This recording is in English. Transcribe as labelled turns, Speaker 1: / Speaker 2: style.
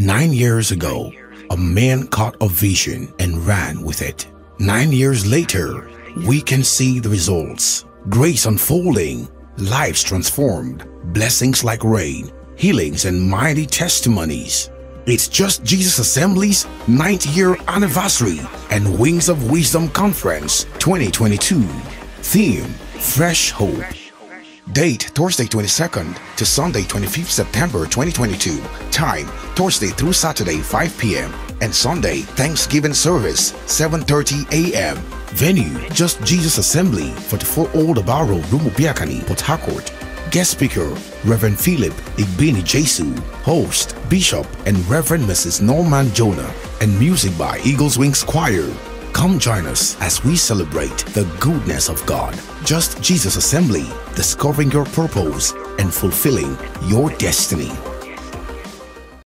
Speaker 1: Nine years ago, a man caught a vision and ran with it. Nine years later, we can see the results. Grace unfolding, lives transformed, blessings like rain, healings and mighty testimonies. It's just Jesus Assembly's 9th year anniversary and Wings of Wisdom Conference 2022. Theme Fresh Hope. Date Thursday 22nd to Sunday 25th September 2022. Time Thursday through Saturday 5 p.m. and Sunday Thanksgiving service 7:30 a.m. Venue Just Jesus Assembly 44 Old Aba Road, Rumubiakani, Port Harcourt. Guest speaker Reverend Philip Igbinijesu. Host Bishop and Reverend Mrs. Norman Jonah and music by Eagles Wings Choir. Come join us as we celebrate the goodness of God. Just Jesus Assembly, discovering your purpose and fulfilling your destiny.